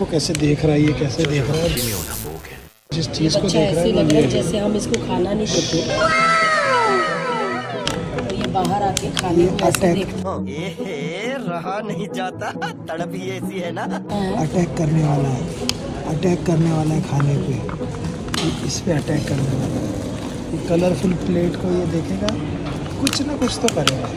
देखो कैसे देख रहा है ये कैसे देख रहा है? जिस चीज़ को अच्छा, देख रहा है वो लग रहा है ये जैसे हम इसको खाना नहीं देते। तो ये बाहर आके खाने को रहा नहीं जाता तड़प ही ऐसी है ना। अटैक करने वाला है। अटैक करने वाला है खाने पे। इस पे अटैक करने वाला है। कलरफुल प्लेट को ये देखेगा कुछ ना कुछ तो करेगा।